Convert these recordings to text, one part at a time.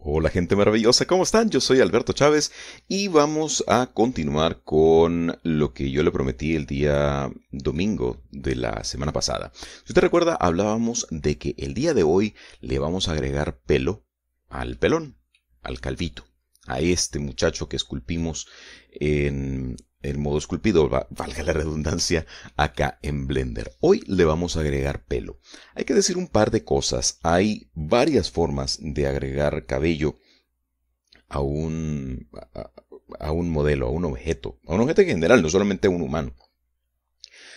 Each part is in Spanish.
Hola gente maravillosa, ¿cómo están? Yo soy Alberto Chávez y vamos a continuar con lo que yo le prometí el día domingo de la semana pasada. Si usted recuerda, hablábamos de que el día de hoy le vamos a agregar pelo al pelón, al calvito, a este muchacho que esculpimos en el modo esculpido, valga la redundancia, acá en Blender. Hoy le vamos a agregar pelo. Hay que decir un par de cosas. Hay varias formas de agregar cabello a un, a, un modelo, a un objeto, a un objeto en general, no solamente a un humano.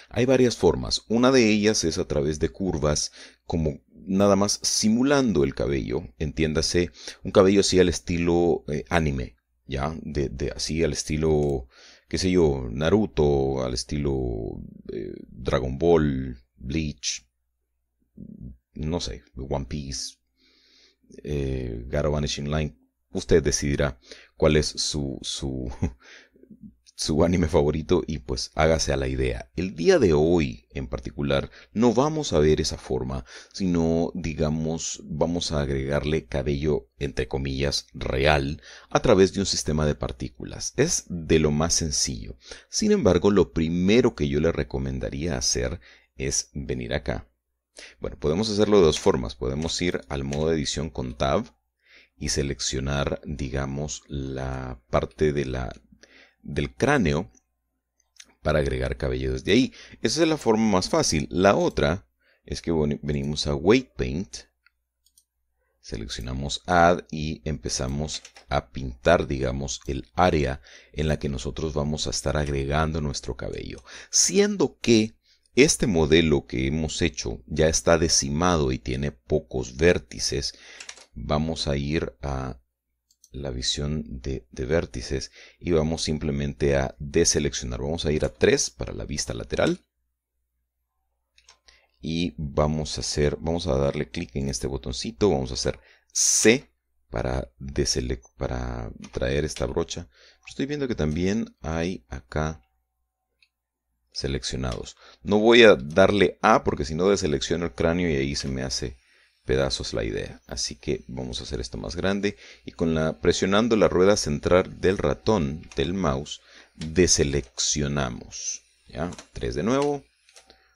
Hay varias formas. Una de ellas es a través de curvas, como nada más simulando el cabello. Entiéndase, un cabello así al estilo eh, anime, ¿ya? De, de, así al estilo qué sé yo, Naruto al estilo eh, Dragon Ball, Bleach, no sé, One Piece, eh, Garo Vanishing Line. Usted decidirá cuál es su, su, su anime favorito y pues hágase a la idea. El día de hoy en particular no vamos a ver esa forma, sino digamos vamos a agregarle cabello entre comillas real a través de un sistema de partículas. Es de lo más sencillo. Sin embargo, lo primero que yo le recomendaría hacer es venir acá. Bueno, podemos hacerlo de dos formas. Podemos ir al modo de edición con Tab y seleccionar, digamos, la parte de la del cráneo para agregar cabello desde ahí. Esa es la forma más fácil. La otra es que venimos a Weight Paint, seleccionamos Add y empezamos a pintar, digamos, el área en la que nosotros vamos a estar agregando nuestro cabello. Siendo que este modelo que hemos hecho ya está decimado y tiene pocos vértices, vamos a ir a la visión de, vértices y vamos simplemente a deseleccionar. Vamos a ir a 3 para la vista lateral. Y vamos a hacer, vamos a darle clic en este botoncito, vamos a hacer C para, para traer esta brocha. Estoy viendo que también hay acá seleccionados. No voy a darle A porque si no deselecciono el cráneo y ahí se me hace pedazos la idea. Así que vamos a hacer esto más grande y con la presionando la rueda central del ratón del mouse deseleccionamos. ¿Ya? 3 de nuevo.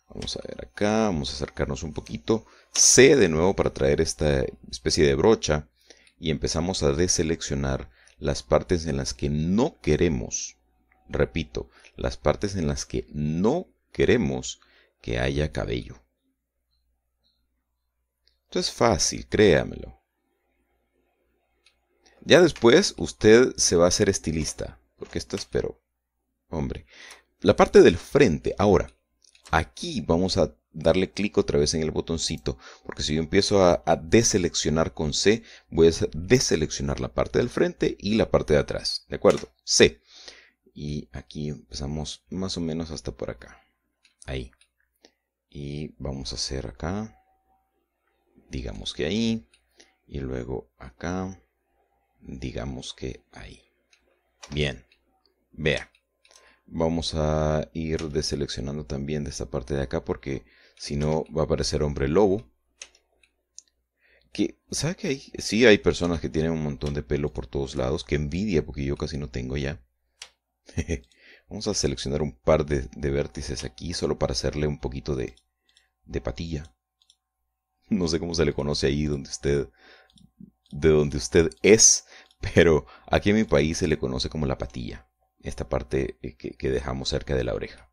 Vamos a ver acá, vamos a acercarnos un poquito. C de nuevo para traer esta especie de brocha y empezamos a deseleccionar las partes en las que no queremos. Repito, las partes en las que no queremos que haya cabello. Esto es fácil, créamelo. Ya después usted se va a hacer estilista, porque esto es pero, hombre. La parte del frente, ahora, aquí vamos a darle clic otra vez en el botoncito, porque si yo empiezo a, a, deseleccionar con C, voy a deseleccionar la parte del frente y la parte de atrás, ¿de acuerdo? C. Y aquí empezamos más o menos hasta por acá. Ahí. Y vamos a hacer acá digamos que ahí, y luego acá, digamos que ahí. Bien, vea. Vamos a ir deseleccionando también de esta parte de acá porque si no va a aparecer hombre lobo. Que, ¿sabe que hay? Sí hay personas que tienen un montón de pelo por todos lados. Que envidia porque yo casi no tengo ya. Vamos a seleccionar un par de, de, vértices aquí solo para hacerle un poquito de, de patilla. no sé cómo se le conoce ahí donde usted, de donde usted es, pero aquí en mi país se le conoce como la patilla, esta parte eh, que, dejamos cerca de la oreja.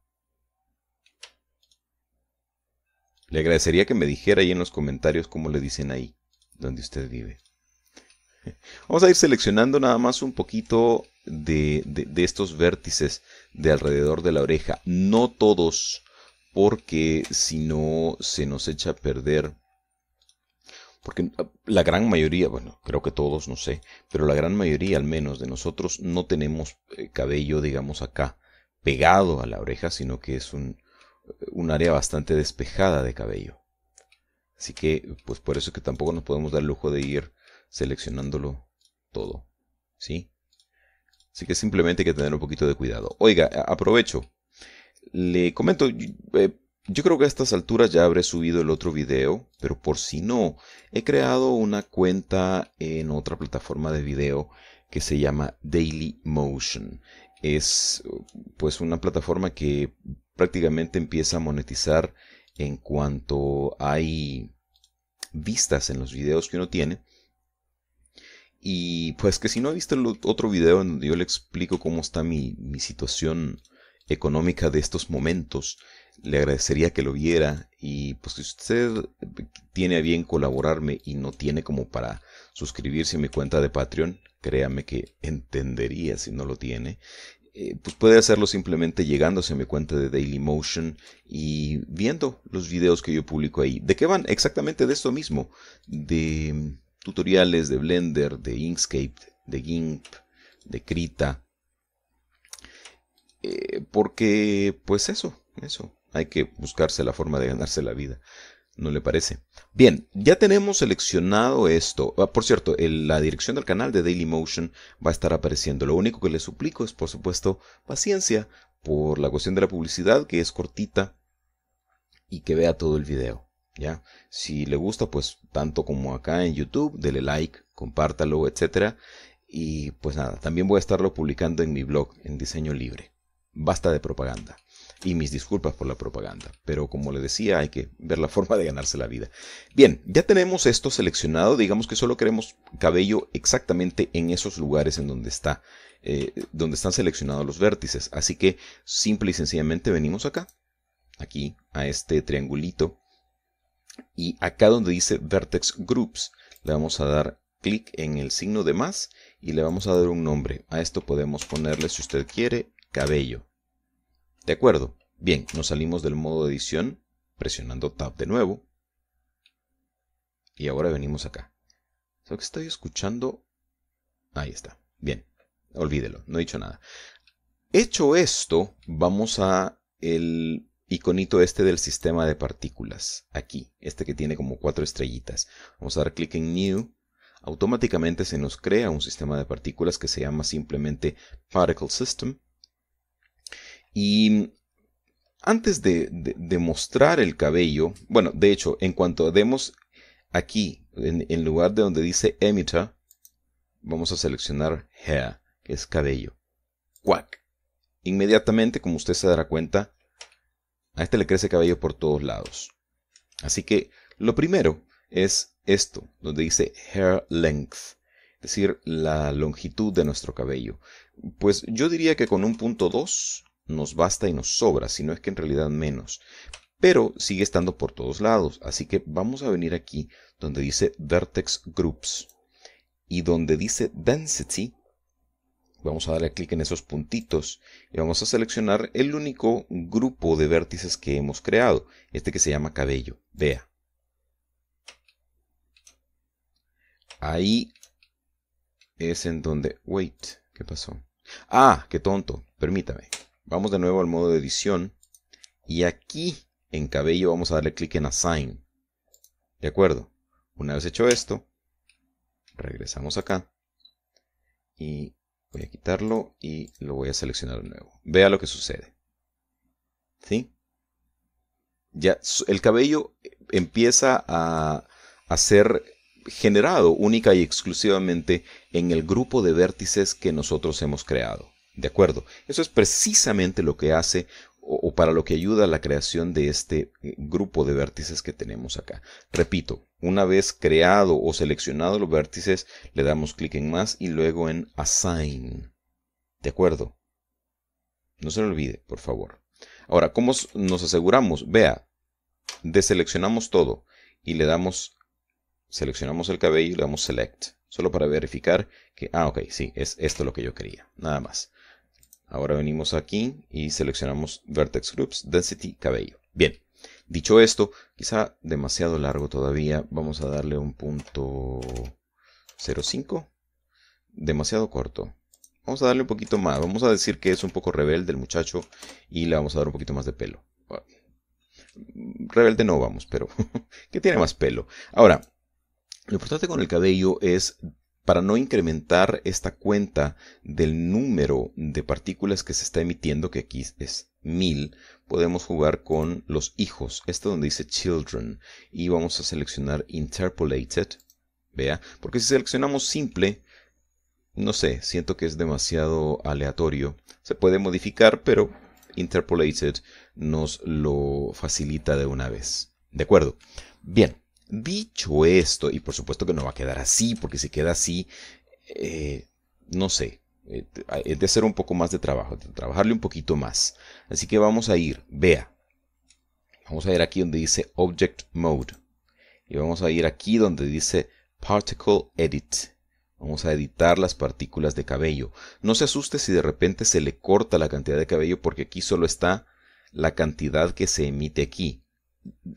Le agradecería que me dijera ahí en los comentarios cómo le dicen ahí, donde usted vive. Vamos a ir seleccionando nada más un poquito de, de, estos vértices de alrededor de la oreja. No todos, porque si no se nos echa a perder porque ah, la gran mayoría, bueno, creo que todos, no sé, pero la gran mayoría al menos de nosotros no tenemos eh, cabello, digamos, acá pegado a la oreja, sino que es un, un área bastante despejada de cabello. Así que, pues por eso es que tampoco nos podemos dar el lujo de ir seleccionándolo todo. ¿Sí? Así que simplemente hay que tener un poquito de cuidado. Oiga, aprovecho. Le comento, eh, yo creo que a estas alturas ya habré subido el otro video, pero por si no, he creado una cuenta en otra plataforma de video que se llama Daily Motion. Es pues una plataforma que prácticamente empieza a monetizar en cuanto hay vistas en los videos que uno tiene. Y pues que si no ha visto el otro video en donde yo le explico cómo está mi, mi situación económica de estos momentos, le agradecería que lo viera y pues si usted tiene a bien colaborarme y no tiene como para suscribirse a mi cuenta de Patreon, créame que entendería si no lo tiene. Eh, pues puede hacerlo simplemente llegándose a mi cuenta de Dailymotion y viendo los videos que yo publico ahí. ¿De qué van? Exactamente de esto mismo. De tutoriales de Blender, de Inkscape, de GIMP, de Krita. Eh, porque, pues eso, eso. Hay que buscarse la forma de ganarse la vida. ¿No le parece? Bien, ya tenemos seleccionado esto. Ah, por cierto, la dirección del canal de Dailymotion va a estar apareciendo. Lo único que les suplico es, por supuesto, paciencia por la cuestión de la publicidad, que es cortita, y que vea todo el video. ¿ya? Si le gusta, pues tanto como acá en YouTube, dele like, compártalo, etc. Y pues nada, también voy a estarlo publicando en mi blog en diseño libre. Basta de propaganda y mis disculpas por la propaganda, pero como le decía, hay que ver la forma de ganarse la vida. Bien, ya tenemos esto seleccionado, digamos que solo queremos cabello exactamente en esos lugares en donde está, eh, donde están seleccionados los vértices, así que simple y sencillamente venimos acá, aquí a este triangulito, y acá donde dice Vertex Groups, le vamos a dar clic en el signo de más y le vamos a dar un nombre. A esto podemos ponerle, si usted quiere, cabello. De acuerdo. Bien, nos salimos del modo edición presionando Tab de nuevo. Y ahora venimos acá. ¿Sabes que estoy escuchando? Ahí está. Bien, olvídelo, no he dicho nada. Hecho esto, vamos a el iconito este del sistema de partículas. Aquí, este que tiene como cuatro estrellitas. Vamos a dar clic en New. Automáticamente se nos crea un sistema de partículas que se llama simplemente Particle System. Y antes de, mostrar el cabello, bueno, de hecho, en cuanto demos aquí, en, lugar de donde dice emitter, vamos a seleccionar hair, que es cabello. Quack. Inmediatamente, como usted se dará cuenta, a este le crece cabello por todos lados. Así que lo primero es esto, donde dice hair length, es decir, la longitud de nuestro cabello. Pues yo diría que con un punto 2 nos basta y nos sobra, sino es que en realidad menos. Pero sigue estando por todos lados, así que vamos a venir aquí donde dice Vertex Groups y donde dice Density, vamos a darle clic en esos puntitos y vamos a seleccionar el único grupo de vértices que hemos creado, este que se llama cabello. Vea. Ahí es en donde... Wait, ¿qué pasó? Ah, qué tonto, permítame. Vamos de nuevo al modo de edición. Y aquí en cabello vamos a darle clic en Assign. ¿De acuerdo? Una vez hecho esto, regresamos acá. Y voy a quitarlo y lo voy a seleccionar de nuevo. Vea lo que sucede. ¿Sí? Ya el cabello empieza a, a ser generado única y exclusivamente en el grupo de vértices que nosotros hemos creado. ¿De acuerdo? Eso es precisamente lo que hace o, para lo que ayuda a la creación de este eh, grupo de vértices que tenemos acá. Repito, una vez creado o seleccionado los vértices, le damos clic en más y luego en Assign. ¿De acuerdo? No se lo olvide, por favor. Ahora, ¿cómo nos aseguramos? Vea, deseleccionamos todo y le damos, seleccionamos el cabello y le damos Select. Solo para verificar que, ah, ok, sí, es esto lo que yo quería. Nada más. Ahora venimos aquí y seleccionamos Vertex Groups, Density, Cabello. Bien, dicho esto, quizá demasiado largo todavía, vamos a darle un punto 0.5. Demasiado corto. Vamos a darle un poquito más. Vamos a decir que es un poco rebelde el muchacho y le vamos a dar un poquito más de pelo. Rebelde no vamos, pero que tiene más pelo. Ahora, lo importante con el cabello es para no incrementar esta cuenta del número de partículas que se está emitiendo, que aquí es 1000, podemos jugar con los hijos. Este donde dice children. Y vamos a seleccionar interpolated. Vea, porque si seleccionamos simple, no sé, siento que es demasiado aleatorio. Se puede modificar, pero interpolated nos lo facilita de una vez. ¿De acuerdo? Bien, dicho esto, y por supuesto que no va a quedar así, porque si queda así, eh, no sé, es eh, de hacer un poco más de trabajo, de trabajarle un poquito más. Así que vamos a ir, vea, vamos a ir aquí donde dice Object Mode. Y vamos a ir aquí donde dice Particle Edit. Vamos a editar las partículas de cabello. No se asuste si de repente se le corta la cantidad de cabello porque aquí solo está la cantidad que se emite aquí.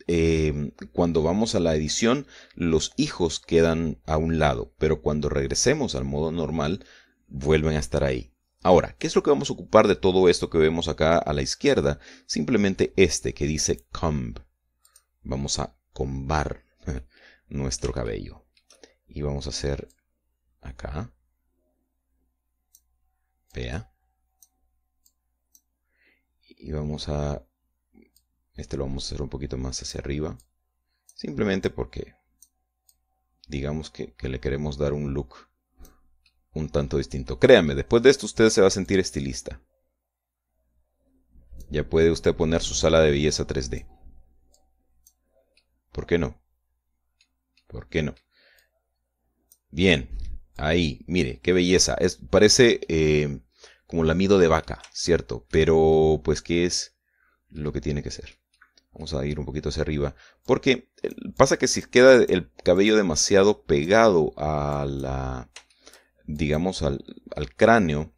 Em, cuando vamos a la edición, los hijos quedan a un lado, pero cuando regresemos al modo normal, vuelven a estar ahí. Ahora, ¿qué es lo que vamos a ocupar de todo esto que vemos acá a la izquierda? Simplemente este que dice comb. Vamos a combar nuestro cabello. Y vamos a hacer acá. Vea. Y vamos a... Este lo vamos a hacer un poquito más hacia arriba. Simplemente porque digamos que, le queremos dar un look un tanto distinto. Créame, después de esto usted se va a sentir estilista. Ya puede usted poner su sala de belleza 3D. ¿Por qué no? ¿Por qué no? Bien, ahí, mire, qué belleza. Parece eh, como lamido de vaca, ¿cierto? Pero, pues, ¿qué es lo que tiene que ser? Vamos a ir un poquito hacia arriba. Porque pasa que si queda el cabello demasiado pegado a la, digamos, al, cráneo,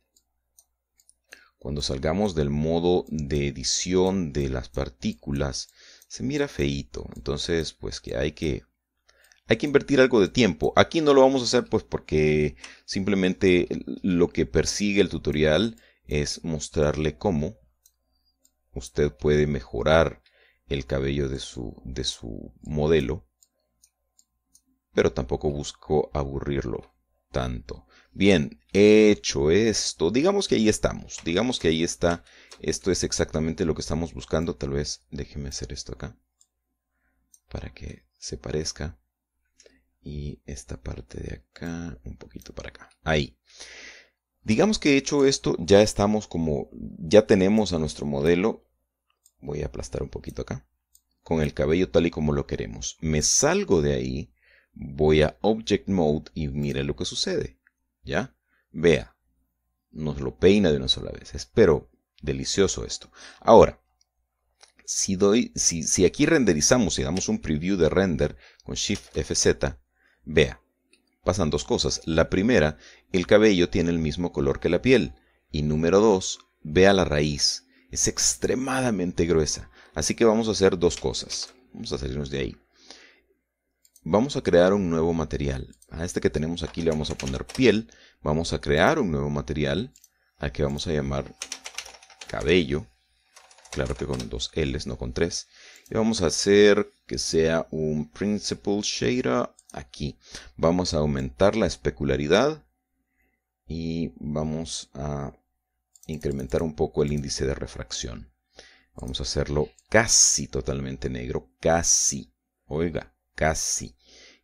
cuando salgamos del modo de edición de las partículas, se mira feito. Entonces, pues que hay que hay que invertir algo de tiempo. Aquí no lo vamos a hacer pues porque simplemente lo que persigue el tutorial es mostrarle cómo usted puede mejorar el cabello de su, de su modelo. Pero tampoco busco aburrirlo tanto. Bien, hecho esto, digamos que ahí estamos, digamos que ahí está, esto es exactamente lo que estamos buscando, tal vez déjeme hacer esto acá, para que se parezca, y esta parte de acá, un poquito para acá, ahí. Digamos que hecho esto, ya estamos como, ya tenemos a nuestro modelo, voy a aplastar un poquito acá, con el cabello tal y como lo queremos. Me salgo de ahí, voy a Object Mode y mire lo que sucede ¿Ya? Vea, nos lo peina de una sola vez. Espero delicioso esto. Ahora, si, doy, si, si aquí renderizamos y damos un preview de render con Shift FZ, vea, pasan dos cosas. La primera, el cabello tiene el mismo color que la piel. Y número dos, vea la raíz. Es extremadamente gruesa. Así que vamos a hacer dos cosas. Vamos a salirnos de ahí. Vamos a crear un nuevo material. A este que tenemos aquí le vamos a poner piel. Vamos a crear un nuevo material al que vamos a llamar cabello. Claro que con dos L's, no con tres. Y vamos a hacer que sea un Principal Shader aquí. Vamos a aumentar la especularidad y vamos a incrementar un poco el índice de refracción. Vamos a hacerlo casi totalmente negro, casi. Oiga, casi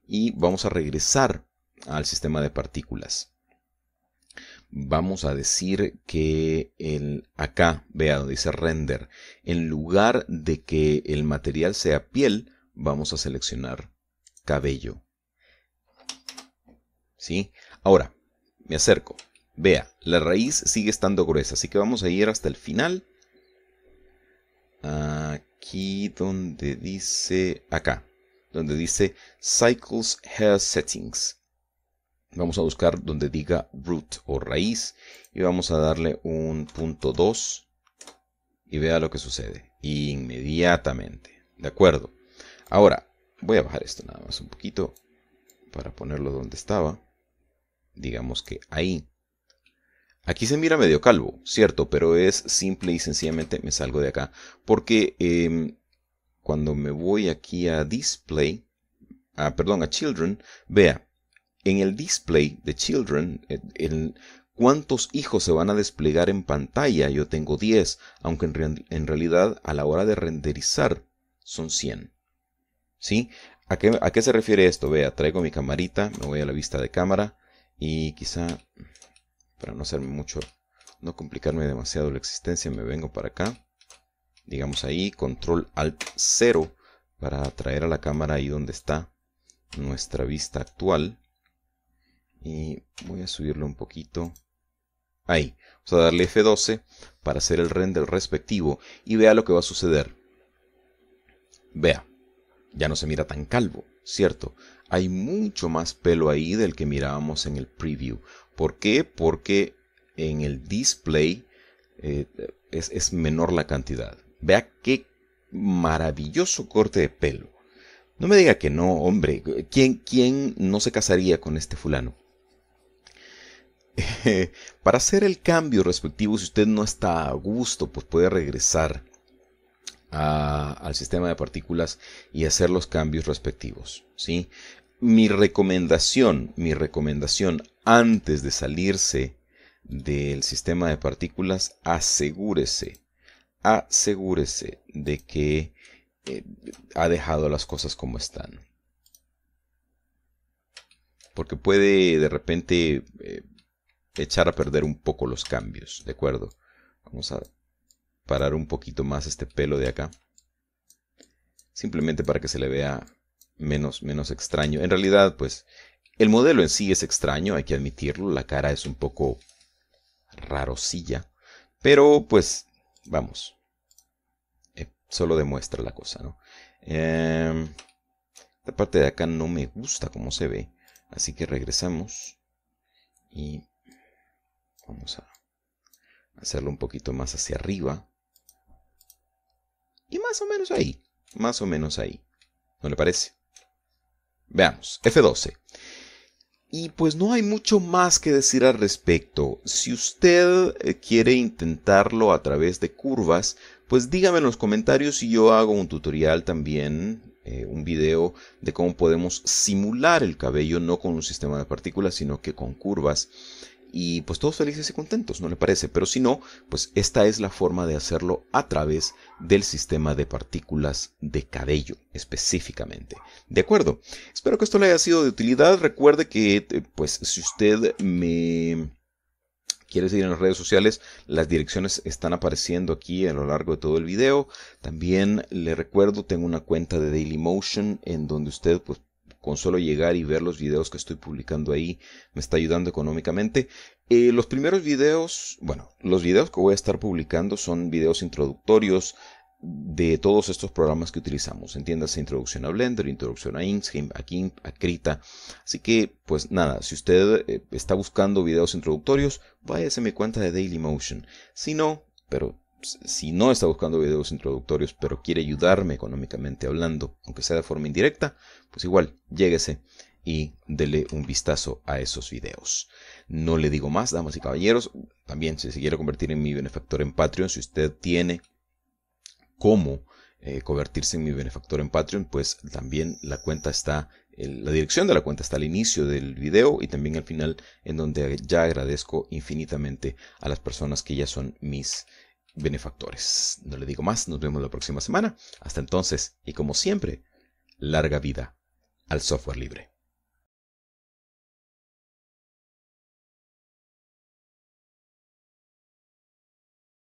y vamos a regresar al sistema de partículas. Vamos a decir que el, acá, vea donde dice render, en lugar de que el material sea piel, vamos a seleccionar cabello. ¿Sí? Ahora, me acerco. Vea, la raíz sigue estando gruesa, así que vamos a ir hasta el final. Aquí donde dice, acá, donde dice Cycles Hair Settings. Vamos a buscar donde diga root o raíz y vamos a darle un punto 2 y vea lo que sucede inmediatamente. ¿De acuerdo? Ahora, voy a bajar esto nada más un poquito para ponerlo donde estaba. Digamos que ahí. Aquí se mira medio calvo, cierto, pero es simple y sencillamente me salgo de acá. Porque em, cuando me voy aquí a Display, perdón, a Children, vea, en el display de Children, ¿Cuántos hijos se van a desplegar en pantalla? Yo tengo 10, aunque en, realidad a la hora de renderizar son 100. ¿Sí? ¿A ¿A qué se refiere esto? Vea, traigo mi camarita, me voy a la vista de cámara y quizá, para no hacerme mucho, no complicarme demasiado la existencia, me vengo para acá. Digamos ahí, control alt 0 para traer a la cámara ahí donde está nuestra vista actual. Y voy a subirlo un poquito. Ahí. Vamos a darle F12 para hacer el render respectivo y vea lo que va a suceder. Vea, ya no se mira tan calvo, ¿cierto? Hay mucho más pelo ahí del que mirábamos en el preview. ¿Por qué? Porque en el display eh, es, menor la cantidad. Vea qué maravilloso corte de pelo. No me diga que no, hombre. ¿Quién, quién no se casaría con este fulano? Para hacer el cambio respectivo, si usted no está a gusto, pues puede regresar al sistema de partículas y hacer los cambios respectivos. ¿sí? Mi recomendación, mi recomendación antes de salirse del sistema de partículas, asegúrese, asegúrese de que eh, ha dejado las cosas como están. Porque puede de repente eh, echar a perder un poco los cambios, ¿de acuerdo? Vamos a parar un poquito más este pelo de acá. Simplemente para que se le vea menos, menos extraño. En realidad, pues, el modelo en sí es extraño, hay que admitirlo. La cara es un poco rarosilla. Pero, pues, vamos. Eh, solo demuestra la cosa, ¿no? Eh, esta parte de acá no me gusta como se ve. Así que regresamos. Y vamos a hacerlo un poquito más hacia arriba. Y más o menos ahí, más o menos ahí. ¿No le parece? Veamos, F12. Y pues no hay mucho más que decir al respecto. Si usted eh, quiere intentarlo a través de curvas, pues dígame en los comentarios y yo hago un tutorial también, eh, un video de cómo podemos simular el cabello no con un sistema de partículas, sino que con curvas y pues todos felices y contentos, ¿no le parece? Pero si no, pues esta es la forma de hacerlo a través del sistema de partículas de cabello específicamente. ¿De acuerdo? Espero que esto le haya sido de utilidad. Recuerde que eh, pues si usted me quiere seguir en las redes sociales, las direcciones están apareciendo aquí a lo largo de todo el video. También le recuerdo, tengo una cuenta de Dailymotion en donde usted pues con solo llegar y ver los videos que estoy publicando ahí me está ayudando económicamente. Eh, los primeros videos, bueno, los videos que voy a estar publicando son videos introductorios de todos estos programas que utilizamos. Entiéndase introducción a Blender, introducción a Inkscape, a GIMP, a Krita. Así que, pues nada, si usted eh, está buscando videos introductorios, váyase a mi cuenta de Dailymotion. Si no, pero si no está buscando videos introductorios, pero quiere ayudarme económicamente hablando, aunque sea de forma indirecta, pues igual, lléguese y dele un vistazo a esos videos. No le digo más, damas y caballeros. También, si se quiere convertir en mi benefactor en Patreon, si usted tiene cómo eh, convertirse en mi benefactor en Patreon, pues también la cuenta está, la dirección de la cuenta está al inicio del video y también al final, en donde ya agradezco infinitamente a las personas que ya son mis benefactores. No le digo más, nos vemos la próxima semana. Hasta entonces, y como siempre, larga vida al software libre.